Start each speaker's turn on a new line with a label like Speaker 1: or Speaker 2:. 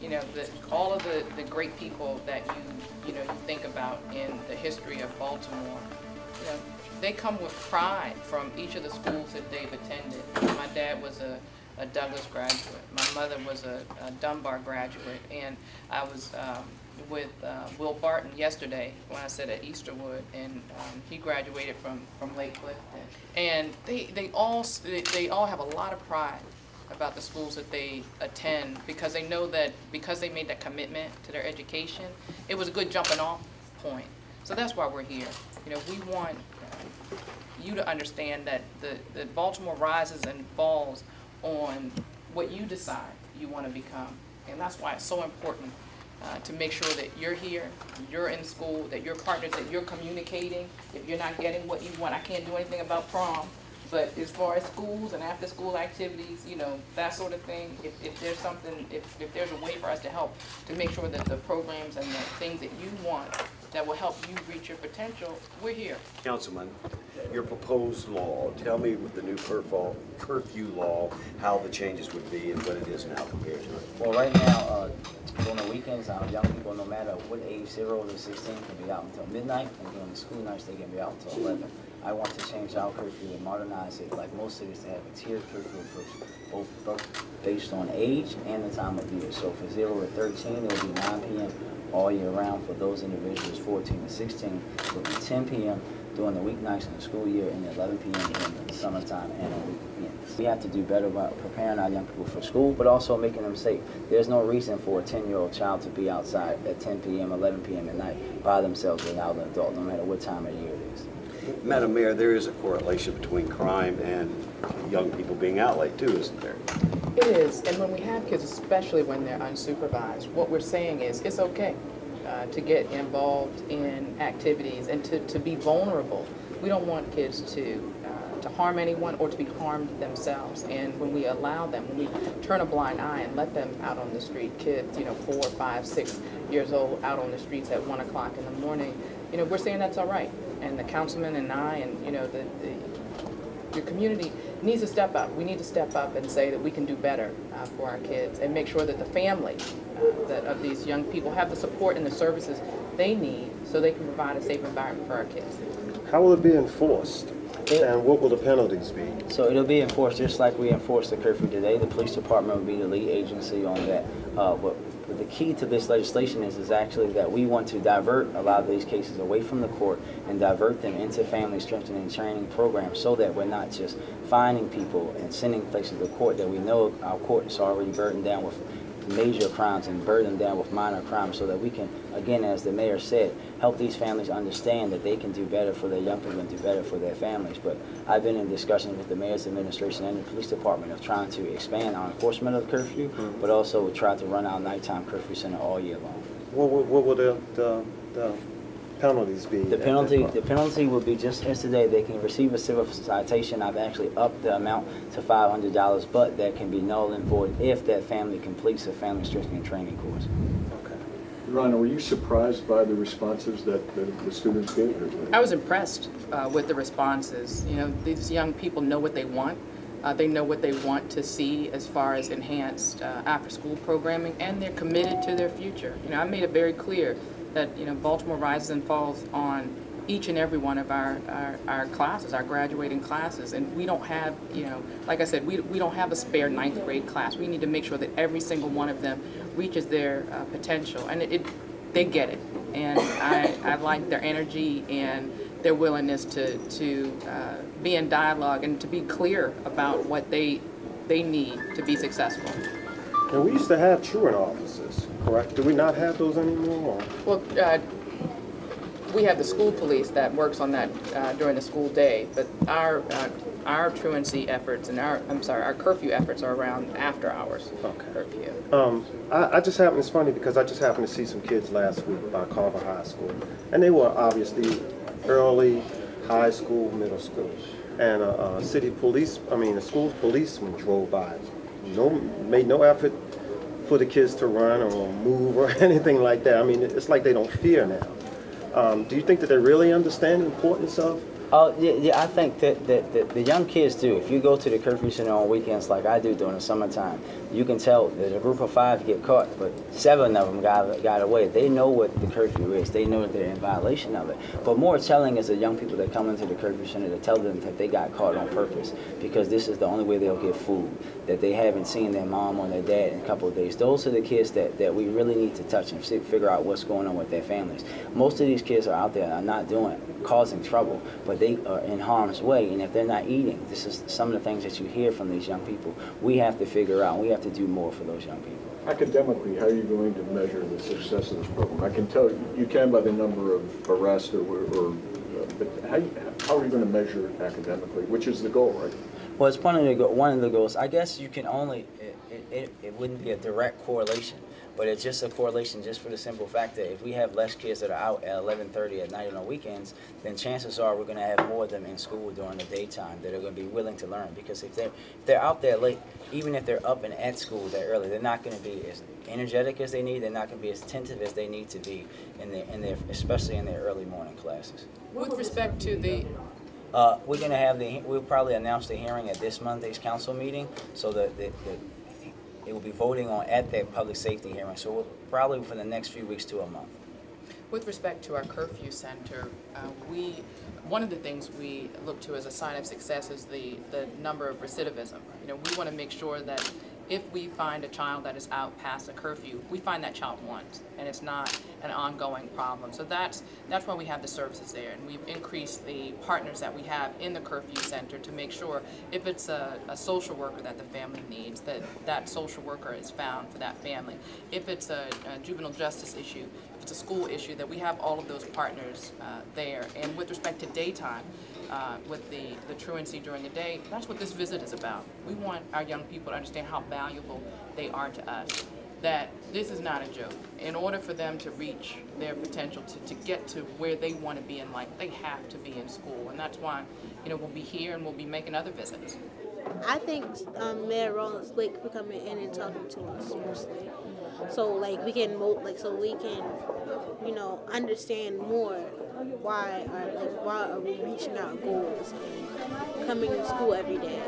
Speaker 1: You know, the, all of the, the great people that you, you know, you think about in the history of Baltimore, you know, they come with pride from each of the schools that they've attended. My dad was a, a Douglass graduate. My mother was a, a Dunbar graduate. And I was um, with uh, Will Barton yesterday when I said at Easterwood, and um, he graduated from, from Lake Clifton. And they, they, all, they they all have a lot of pride about the schools that they attend because they know that because they made that commitment to their education, it was a good jumping off point. So that's why we're here. You know, we want you to understand that the, that Baltimore rises and falls on what you decide you want to become. And that's why it's so important uh, to make sure that you're here, you're in school, that your partners, that you're communicating. If you're not getting what you want, I can't do anything about prom, but as far as schools and after-school activities, you know, that sort of thing, if, if there's something, if, if there's a way for us to help, to make sure that the programs and the things that you want that will help you reach your potential, we're here.
Speaker 2: Councilman, your proposed law, tell me with the new curfew, curfew law, how the changes would be and what it is now compared to it.
Speaker 3: Well, right now, uh, during the weekends, uh, young people, no matter what age, zero to sixteen, can be out until midnight, and during the school nights, they can be out until eleven. I want to change our curfew and modernize it, like most cities, to have a tiered curfew approach, both both based on age and the time of year. So for zero to thirteen, it will be nine PM all year round. For those individuals fourteen to sixteen, it will be ten PM during the weeknights in the school year and 11 p.m. in the summertime and on weekends. We have to do better about preparing our young people for school, but also making them safe. There's no reason for a 10-year-old child to be outside at 10 p.m., 11 p.m. at night by themselves without an adult, no matter what time of year it is.
Speaker 2: Madam Mayor, there is a correlation between crime and young people being out late too, isn't there?
Speaker 1: It is, and when we have kids, especially when they're unsupervised, what we're saying is it's okay uh, to get involved in activities and to, to be vulnerable. We don't want kids to uh, to harm anyone or to be harmed themselves. And when we allow them, when we turn a blind eye and let them out on the street, kids, you know, four, five, six years old, out on the streets at one o'clock in the morning, you know, we're saying that's all right. And the councilman and I, and you know, the, the your community needs to step up. We need to step up and say that we can do better uh, for our kids and make sure that the family uh, that of these young people have the support and the services they need so they can provide a safe environment for our kids.
Speaker 4: How will it be enforced? And what will the penalties be?
Speaker 3: So it'll be enforced just like we enforce the curfew today. The police department will be the lead agency on that. Uh, but, but the key to this legislation is, is actually that we want to divert a lot of these cases away from the court and divert them into family strengthening and training programs so that we're not just finding people and sending places to court that we know our court is already burdened down with major crimes and burden them down with minor crimes so that we can, again, as the mayor said, help these families understand that they can do better for their young people and do better for their families. But I've been in discussions with the mayor's administration and the police department of trying to expand our enforcement of the curfew, mm-hmm. but also try to run our nighttime curfew center all year long.
Speaker 4: What will, what will the, the, the penalties be?
Speaker 3: The penalty, the penalty will be just as today, they can receive a civil citation. I've actually upped the amount to five hundred dollars, but that can be null and void if that family completes a family strengthening training course.
Speaker 4: Okay.
Speaker 5: Your Honor, were you surprised by the responses that the the students gave?
Speaker 1: I was impressed uh, with the responses. You know, these young people know what they want. Uh, they know what they want to see as far as enhanced uh, after-school programming, and they're committed to their future. You know, I made it very clear that you know Baltimore rises and falls on each and every one of our, our, our classes, our graduating classes, and we don't have, you know, like I said, we, we don't have a spare ninth grade class. We need to make sure that every single one of them reaches their uh, potential, and it, it they get it. And I, I like their energy and their willingness to, to uh, be in dialogue and to be clear about what they, they need to be successful.
Speaker 4: And we used to have truant officers, correct? Do we not have those anymore?
Speaker 1: Well, uh, we have the school police that works on that uh, during the school day, but our, uh, our truancy efforts and our, I'm sorry, our curfew efforts are around after hours
Speaker 4: Okay.
Speaker 1: curfew.
Speaker 4: Um, I, I just happened, it's funny because I just happened to see some kids last week by Carver High School. And they were obviously early high school, middle school. And a, city police, I mean, a school policeman drove by. No, made no effort for the kids to run or move or anything like that. I mean, it's like they don't fear now. Um, do you think that they really understand the importance of
Speaker 3: Oh, yeah, yeah, I think that, that, that the young kids do. If you go to the curfew center on weekends like I do during the summertime, you can tell that a group of five get caught, but seven of them got, got away. They know what the curfew is. They know that they're in violation of it. But more telling is the young people that come into the curfew center to tell them that they got caught on purpose because this is the only way they'll get food, that they haven't seen their mom or their dad in a couple of days. Those are the kids that, that we really need to touch and fi- figure out what's going on with their families. Most of these kids are out there are not doing causing trouble, but they are in harm's way. And if they're not eating, this is some of the things that you hear from these young people. We have to figure out. We have to do more for those young people.
Speaker 5: Academically, how are you going to measure the success of this program? I can tell, you you can by the number of arrests or, or, uh, but how, how are you going to measure it academically, which is the goal, right?
Speaker 3: Well, it's one of the one of the goals. I guess you can only it, it, it, it wouldn't be a direct correlation, but it's just a correlation just for the simple fact that if we have less kids that are out at 11:30 at night on weekends, then chances are we're going to have more of them in school during the daytime that are going to be willing to learn. Because if they're if they're out there late, even if they're up and at school that early, they're not going to be as energetic as they need. They're not going to be as attentive as they need to be in their in their especially in their early morning classes.
Speaker 1: With respect to the,
Speaker 3: Uh, we're gonna have the, we'll probably announce the hearing at this Monday's council meeting, so that, the, that it will be voting on at that public safety hearing, so we'll, probably for the next few weeks to a month.
Speaker 1: With respect to our curfew center, uh, we, one of the things we look to as a sign of success is the, the number of recidivism. You know, we want to make sure that if we find a child that is out past a curfew, we find that child once, and it's not an ongoing problem. So that's, that's why we have the services there, and we've increased the partners that we have in the curfew center to make sure if it's a, a social worker that the family needs, that that social worker is found for that family. If it's a, a juvenile justice issue, it's a school issue, that we have all of those partners uh, there. And with respect to daytime, uh, with the, the truancy during the day, that's what this visit is about. We want our young people to understand how valuable they are to us, that this is not a joke. In order for them to reach their potential, to, to get to where they want to be in life, they have to be in school. And that's why, you know, we'll be here and we'll be making other visits.
Speaker 6: I think um, Mayor Rawlings-Blake for coming in and talking to us mostly. So like we can mo- like so we can, you know, understand more why are like why are we reaching our goals and coming to school every day.